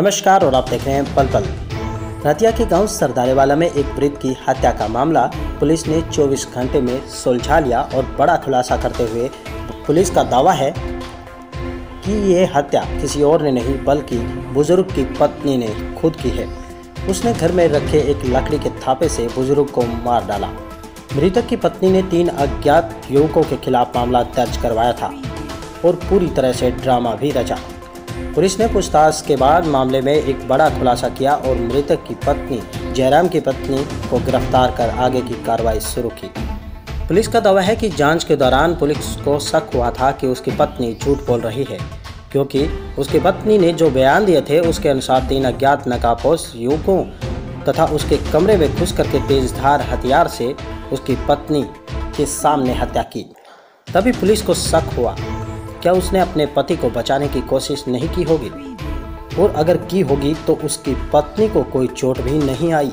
नमस्कार और आप देख रहे हैं पल पल। रतिया के गाँव सरदारेवाला में एक वृद्ध की हत्या का मामला, पुलिस ने 24 घंटे में सुलझा लिया और बड़ा खुलासा करते हुए पुलिस का दावा है कि ये हत्या किसी और ने नहीं, बल्कि बुज़ुर्ग की पत्नी ने खुद की है। उसने घर में रखे एक लकड़ी के थापे से बुज़ुर्ग को मार डाला। मृतक की पत्नी ने तीन अज्ञात युवकों के खिलाफ मामला दर्ज करवाया था और पूरी तरह से ड्रामा भी रचा। पुलिस ने पूछताछ के बाद मामले में एक बड़ा खुलासा किया और मृतक की पत्नी, जयराम की पत्नी को गिरफ़्तार कर आगे की कार्रवाई शुरू की। पुलिस का दावा है कि जाँच के दौरान पुलिस को शक हुआ था कि उसकी पत्नी झूठ बोल रही है, क्योंकि उसकी पत्नी ने जो बयान दिए थे, उसके अनुसार तीन अज्ञात नकाबपोश युवकों तथा उसके कमरे में घुस करके तेजधार हथियार से उसकी पत्नी के सामने हत्या की। तभी पुलिस को शक हुआ क्या उसने अपने पति को बचाने की कोशिश नहीं की होगी? और अगर की होगी तो उसकी पत्नी को कोई चोट भी नहीं आई,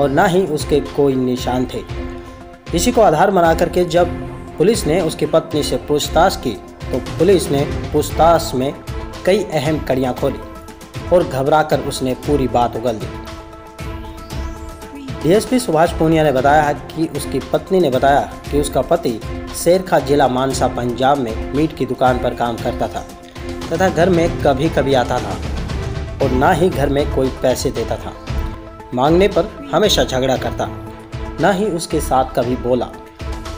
और ना ही उसके कोई निशान थे। इसी को आधार बना करके जब पुलिस ने उसकी पत्नी से पूछताछ की तो पुलिस ने पूछताछ में कई अहम कड़ियाँ खोली, और घबराकर उसने पूरी बात उगल दी। डीएसपी सुभाष पूनिया ने बताया कि उसकी पत्नी ने बताया कि उसका पति शेरखा जिला मानसा, पंजाब में मीट की दुकान पर काम करता था तथा घर में कभी कभी आता था और ना ही घर में कोई पैसे देता था। मांगने पर हमेशा झगड़ा करता, ना ही उसके साथ कभी बोला।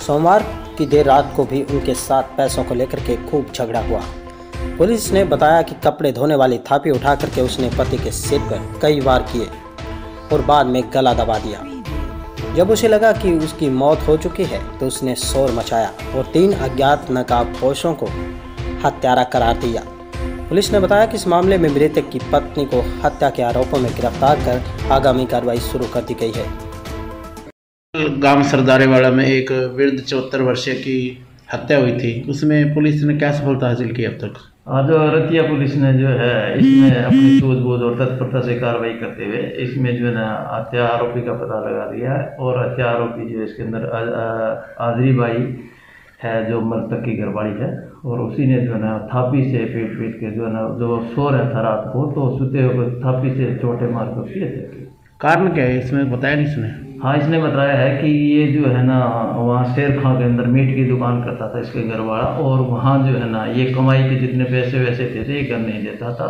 सोमवार की देर रात को भी उनके साथ पैसों को लेकर के खूब झगड़ा हुआ। पुलिस ने बताया कि कपड़े धोने वाली थापी उठा करके उसने पति के सिर पर कई बार किए और बाद में गला दबा दिया। जब उसे लगा कि उसकी मौत हो चुकी है तो उसने शोर मचाया और तीन अज्ञात नकाबपोशों को हत्यारा करार दिया। पुलिस ने बताया कि इस मामले में मृतक की पत्नी को हत्या के आरोपों में गिरफ़्तार कर आगामी कार्रवाई शुरू कर दी गई है। गाँव सरदारेवाड़ा में एक वृद्ध चौहत्तर वर्षीय की हत्या हुई थी। उसमें पुलिस ने क्या सफलता हासिल की अब तक? आज रतिया पुलिस ने जो है इसमें अपनी सूझबूझ और तत्परता से कार्रवाई करते हुए इसमें जो है ना हत्या आरोपी का पता लगा दिया है और हत्या आरोपी जो है इसके अंदर आजरी बाई है जो मृतक की घरवाड़ी है और उसी ने जो है ना थापी से पेट पेट के जो है ना जो सो रहे था रात को तो सुते हुए थापी से चोटे मार कर किए थे कारण क्या है इसमें बताया नहीं सुने हाँ इसने बताया है कि ये जो है ना, वहाँ शेर खां के अंदर मीट की दुकान करता था इसके घर वाला और वहाँ जो है ना, ये कमाई के जितने पैसे वैसे थे ये घर नहीं देता था।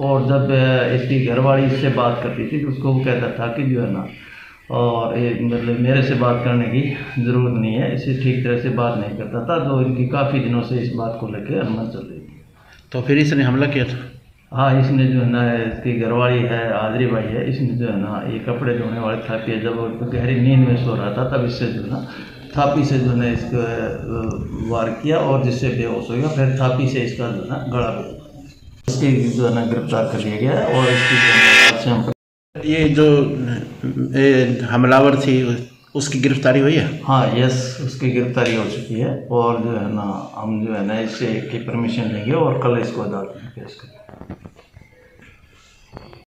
और जब इसकी घरवाली इससे बात करती थी तो उसको वो कहता था कि जो है ना, और ये मतलब मेरे से बात करने की ज़रूरत नहीं है, इसे ठीक तरह से बात नहीं करता था तो इनकी काफ़ी दिनों से इस बात को लेकर अनमन चल रही थी। तो फिर इसने हमला किया था? हाँ इसने जो है ना, इसकी घरवाली है, आदरी भाई है इसने जो है ना, ये कपड़े धोने वाली थापी है। जब गहरी नींद में सो रहा था, तब इससे जो है ना, थापी से जो है इसको वार किया और जिससे बेहोश हो गया, फिर थापी से इसका जो है ना, गला भी इसकी जो है ना, गिरफ़्तार कर लिया गया और इसकी जो ये जो हमलावर थी उसकी गिरफ्तारी हुई है? हाँ यस उसकी गिरफ्तारी हो चुकी है और जो है ना, हम जो है ना इसे की परमिशन लेंगे और कल इसको अदालत में पेश करेंगे।